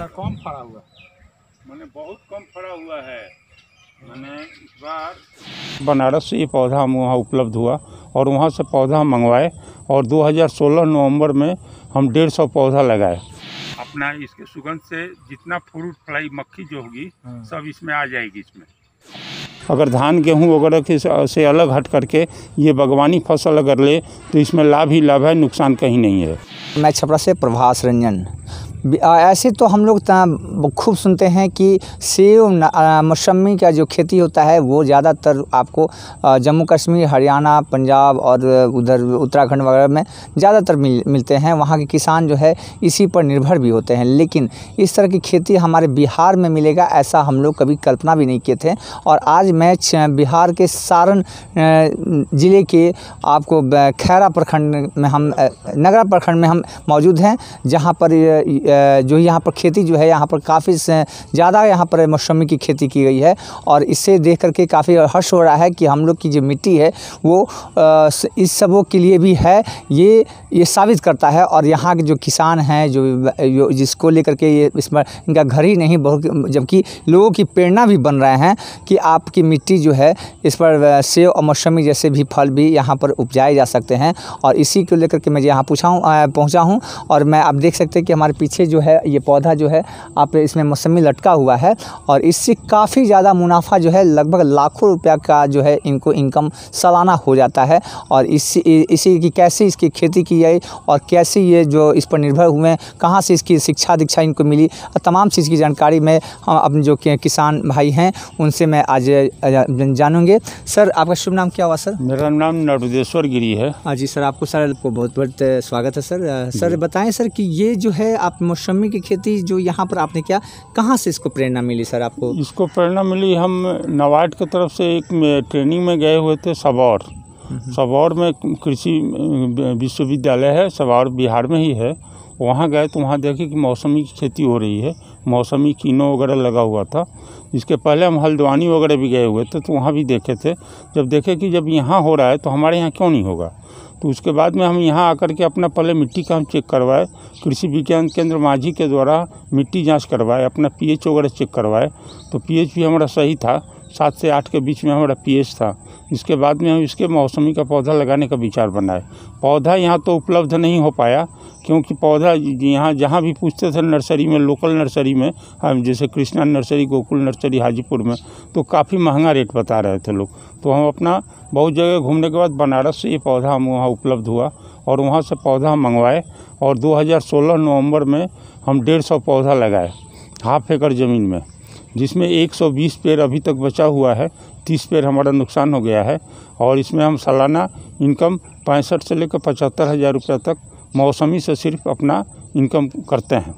अच्छा कम फड़ा हुआ। मैंने बहुत कम फरा हुआ है। मैंने इस बार बनारस से ये पौधा हम वहाँ उपलब्ध हुआ और वहाँ से पौधा मंगवाए और 2016 नवंबर में हम डेढ़ सौ पौधा लगाए। अपना इसके सुगंध से जितना फ्रूट फ्लाई मक्खी जो होगी हाँ। सब इसमें आ जाएगी इसमें। अगर धान गेहूँ वगैरह के से- अलग हट करके ये बागवानी फ़सल अगर ले तो इसमें लाभ ही लाभ है नुकसान कहीं नहीं है। मैं छपरा से प्रभास रंजन। ऐसे तो हम लोग खूब सुनते हैं कि सेब मौसमी का जो खेती होता है, वो ज़्यादातर आपको जम्मू कश्मीर, हरियाणा, पंजाब और उधर उत्तराखंड वगैरह में ज़्यादातर मिल, मिलते हैं। वहाँ के किसान जो है, इसी पर निर्भर भी होते हैं। लेकिन इस तरह की खेती हमारे बिहार में मिलेगा, ऐसा हम लोग कभी कल्पना भी नहीं किए थे। और आज मैं बिहार के सारण ज़िले के आपको खैरा प्रखंड में हम नगरा प्रखंड में हम मौजूद हैं, जहाँ पर जो यहाँ पर खेती जो है यहाँ पर काफ़ी ज़्यादा यहाँ पर मौसमी की खेती की गई है और इससे देख करके काफ़ी हर्ष हो रहा है कि हम लोग की जो मिट्टी है वो इस सबों के लिए भी है, ये ये साबित करता है और यहाँ के जो किसान हैं, जो जिसको लेकर के ये इसमें इनका घर ही नहीं, बहुत, जबकि लोगों की प्रेरणा भी बन रहे हैं कि आपकी मिट्टी जो है इस पर सेब और मौसमी जैसे भी फल भी यहाँ पर उपजाए जा सकते हैं और इसी को लेकर के मैं यहाँ पूछा हूँ पहुँचा हूँ और मैं, आप देख सकते हैं कि हमारे पीछे जो है ये पौधा जो है आप इसमें मौसमी लटका हुआ है और इससे काफ़ी ज़्यादा मुनाफा जो है लगभग लाखों रुपया का जो है इनको इनकम सालाना हो जाता है और इसी इसी की कैसे इसकी खेती की जाए और कैसे ये जो इस पर निर्भर हुए हैं कहाँ से इसकी शिक्षा दीक्षा इनको मिली तमाम चीज़ की जानकारी मैं हम अपने जो किसान भाई हैं उनसे मैं आज जानूँगे। सर आपका शुभ नाम क्या हुआ सर? मेरा नाम नर्मदेश्वर गिरी है। हाँ जी सर आपको सर को बहुत बहुत स्वागत है सर। सर बताएँ सर कि ये जो है आप मौसमी की खेती जो यहाँ पर आपने किया कहाँ से इसको प्रेरणा मिली सर आपको? इसको प्रेरणा मिली हम नवाड की तरफ़ से एक ट्रेनिंग में गए हुए थे सबौर। सबौर में कृषि विश्वविद्यालय है सबौर बिहार में ही है। वहाँ गए तो वहाँ देखे कि मौसमी की खेती हो रही है मौसमी कीनो वगैरह लगा हुआ था। इसके पहले हम हल्द्वानी वगैरह भी गए हुए थे तो वहाँ भी देखे थे। जब देखे कि जब यहाँ हो रहा है तो हमारे यहाँ क्यों नहीं होगा? तो उसके बाद में हम यहाँ आकर के अपना पहले मिट्टी का हम चेक करवाए। कृषि विज्ञान केंद्र माझी के द्वारा मिट्टी जाँच करवाए, अपना पीएच वगैरह चेक करवाए। तो पीएच भी हमारा सही था। सात से आठ के बीच में हमारा पीएच था। इसके बाद में हम इसके मौसमी का पौधा लगाने का विचार बनाए। पौधा यहाँ तो उपलब्ध नहीं हो पाया, क्योंकि पौधा यहाँ जहाँ भी पूछते थे नर्सरी में, लोकल नर्सरी में, हम जैसे कृष्णा नर्सरी, गोकुल नर्सरी, हाजीपुर में तो काफ़ी महँगा रेट बता रहे थे लोग। तो हम अपना बहुत जगह घूमने के बाद बनारस से ये पौधा हम वहाँ उपलब्ध हुआ और वहाँ से पौधा हम मंगवाए और 2016 नवंबर में हम डेढ़ सौ पौधा लगाए, हाफ़ एकड़ ज़मीन में। जिसमें 120 पेड़ अभी तक बचा हुआ है 30 पेड़ हमारा नुकसान हो गया है, और इसमें हम सालाना इनकम पैंसठ से लेकर पचहत्तर हज़ार रुपये तक मौसमी से सिर्फ़ अपना इनकम करते हैं।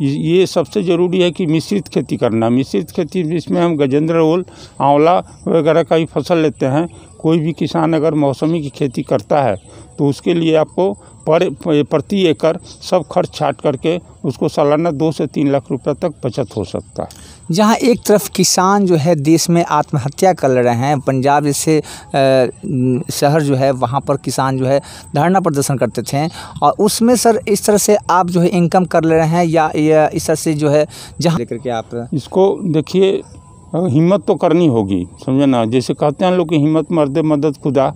ये सबसे ज़रूरी है कि मिश्रित खेती करना। मिश्रित खेती जिसमें हम गजेंद्र ओल, आंवला वगैरह का भी फ़सल लेते हैं। कोई भी किसान अगर मौसमी की खेती करता है तो उसके लिए आपको पर प्रति एकड़ सब खर्च छाट करके उसको सालाना दो से तीन लाख रुपए तक बचत हो सकता है। जहाँ एक तरफ़ किसान जो है देश में आत्महत्या कर रहे हैं पंजाब जैसे शहर जो है वहाँ पर किसान जो है धरना प्रदर्शन करते थे और उसमें सर इस तरह से आप जो है इनकम कर ले रहे हैं या, या इस तरह से जो है जहाँ लेकर के आप इसको देखिए हिम्मत तो करनी होगी समझे ना? जैसे कहते हैं लोग कि हिम्मत मर्द मदद खुदा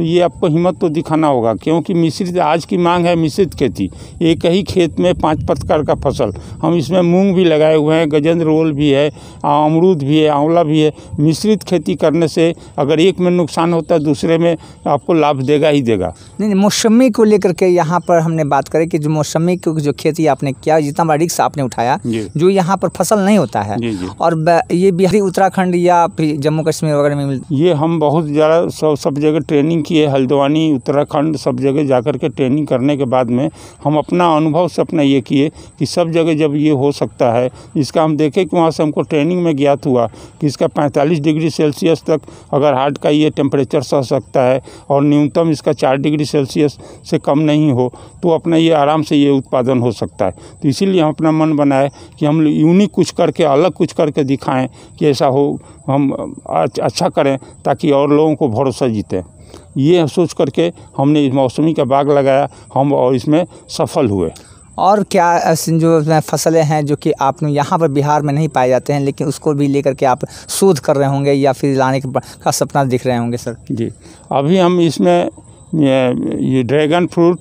तो ये आपको हिम्मत तो दिखाना होगा क्योंकि मिश्रित आज की मांग है मिश्रित खेती। एक ही खेत में पाँच प्रकार का फ़सल। हम इसमें मूंग भी लगाए हुए हैं गजेंद्र रोल भी है अमरूद भी है आंवला भी है। मिश्रित खेती करने से अगर एक में नुकसान होता है दूसरे में आपको लाभ देगा ही देगा। नहीं मौसमी को लेकर के यहाँ पर हमने बात करें कि जो मौसमी की जो खेती आपने किया जितना बड़ा रिक्स आपने उठाया जो। यहाँ पर फ़सल नहीं होता है। और ये बिहारी उत्तराखंड या फिर जम्मू कश्मीर वगैरह में ये हम बहुत ज़्यादा सब जगह ट्रेनिंग किए हल्द्वानी, उत्तराखंड सब जगह जाकर के ट्रेनिंग करने के बाद में हम अपना अनुभव से अपना ये किए कि सब जगह जब ये हो सकता है इसका हम देखें कि वहाँ से हमको ट्रेनिंग में ज्ञात हुआ कि इसका 45 डिग्री सेल्सियस तक अगर हार्ट का ये टेम्परेचर सह सकता है और न्यूनतम इसका चार डिग्री सेल्सियस से कम नहीं हो तो अपना ये आराम से ये उत्पादन हो सकता है। तो इसीलिए हम अपना मन बनाए कि हम यूनिक कुछ करके, अलग कुछ करके दिखाएँ कि ऐसा हो, हम अच्छा करें ताकि और लोगों को भरोसा जीतें। ये सोच करके हमने इस मौसमी का बाग लगाया हम और इसमें सफल हुए। और क्या ऐसी जो फ़सलें हैं जो कि आप यहाँ पर बिहार में नहीं पाए जाते हैं लेकिन उसको भी लेकर के आप शोध कर रहे होंगे या फिर लाने का सपना दिख रहे होंगे सर? जी। अभी हम इसमें ये ये ड्रैगन फ्रूट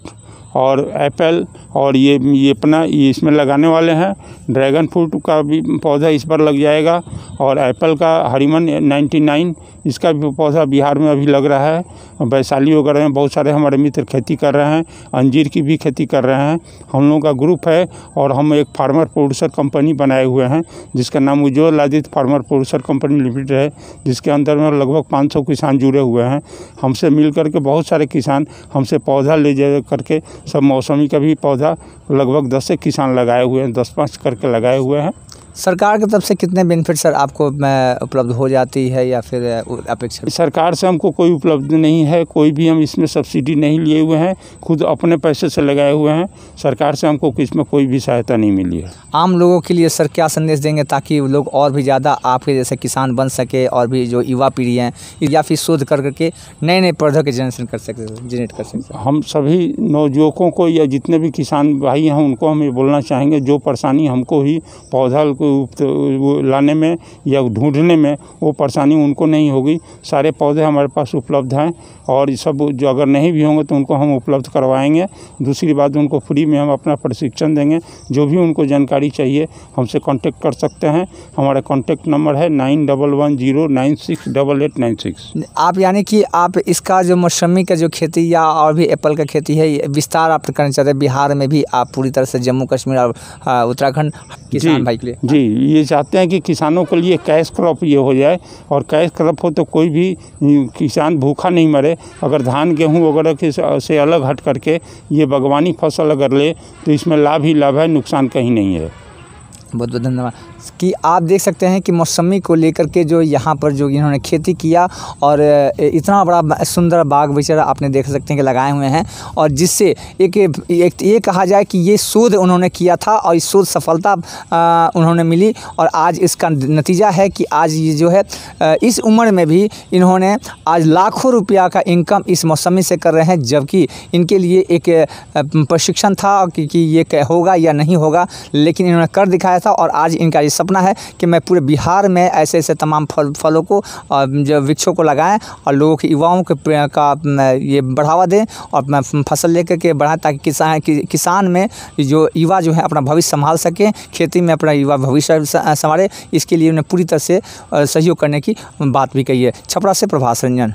और एप्पल और ये ये अपना ये इसमें लगाने वाले हैं। ड्रैगन फ्रूट का भी पौधा इस पर लग जाएगा और एप्पल का हरिमन 99 इसका भी पौधा बिहार में अभी लग रहा है। वैशाली वगैरह में बहुत सारे हमारे मित्र खेती कर रहे हैं, अंजीर की भी खेती कर रहे हैं। हम लोगों का ग्रुप है और हम एक फार्मर प्रोड्यूसर कंपनी बनाए हुए हैं, जिसका नाम Ujjwal Aditya farmer producer company limited है, जिसके अंदर में लगभग 500 किसान जुड़े हुए हैं। हमसे मिल करके बहुत सारे किसान हमसे पौधा ले जा करके, सब मौसमी का भी पौधा लगभग दस से किसान लगाए हुए हैं, दस पाँच करके लगाए हुए हैं। सरकार की तरफ़ से कितने बेनिफिट सर आपको उपलब्ध हो जाती है या फिर अपेक्षा? सरकार से हमको कोई उपलब्ध नहीं है कोई भी हम इसमें सब्सिडी नहीं लिए हुए हैं खुद अपने पैसे से लगाए हुए हैं सरकार से हमको इसमें कोई भी सहायता नहीं मिली है। आम लोगों के लिए सर क्या संदेश देंगे ताकि लोग और भी ज़्यादा आपके जैसे किसान बन सके और भी जो युवा पीढ़ी हैं या फिर शोध कर करके नए नए पौधों के जनरेशन कर सके जनरेट कर सके? हम सभी नवयुवकों को या जितने भी किसान भाई हैं उनको हम ये बोलना चाहेंगे जो परेशानी हमको ही पौधा को लाने में या ढूँढने में वो परेशानी उनको नहीं होगी। सारे पौधे हमारे पास उपलब्ध हैं और सब जो अगर नहीं भी होंगे तो उनको हम उपलब्ध करवाएँगे। दूसरी बात उनको फ्री में हम अपना प्रशिक्षण देंगे। जो भी उनको जानकारी चाहिए हमसे कांटेक्ट कर सकते हैं। हमारा कांटेक्ट नंबर है nine double one zero nine six double eight nine six. आप यानी कि आप इसका जो मौसमी का जो खेती या और भी एप्पल का खेती है विस्तार आप करना चाहते हैं? बिहार में भी आप पूरी तरह से जम्मू कश्मीर और उत्तराखंड किसान भाई के लिए। जी, ये चाहते हैं कि किसानों के लिए कैश क्रॉप ये हो जाए और कैश क्रॉप हो तो कोई भी किसान भूखा नहीं मरे। अगर धान, गेहूँ वगैरह के से अलग हट करके ये बागवानी फ़सल अगर ले तो इसमें लाभ ही लाभ है, नुकसान कहीं नहीं है। बहुत बहुत धन्यवाद। कि आप देख सकते हैं कि मौसमी को लेकर के जो यहाँ पर जो इन्होंने खेती किया और इतना बड़ा सुंदर बाग बेचारा आपने देख सकते हैं कि लगाए हुए हैं और जिससे एक एक ये कहा जाए कि ये शोध उन्होंने किया था और इस शोध सफलता उन्होंने मिली और आज इसका नतीजा है कि आज ये जो है इस उम्र में भी इन्होंने आज लाखों रुपया का इनकम इस मौसमी से कर रहे हैं जबकि इनके लिए एक प्रशिक्षण था कि, कि ये होगा या नहीं होगा लेकिन इन्होंने कर दिखाया था और आज इनका ये सपना है कि मैं पूरे बिहार में ऐसे ऐसे तमाम फल फलों को जो वृक्षों को लगाएँ और लोगों के युवाओं के का ये बढ़ावा दें और फ़सल लेकर के बढ़ाएँ ताकि किसान कि, किसान में जो युवा जो है अपना भविष्य संभाल सकें खेती में अपना युवा भविष्य संभाले इसके लिए उन्हें पूरी तरह से सहयोग करने की बात भी कही है। छपरा से प्रभाष रंजन।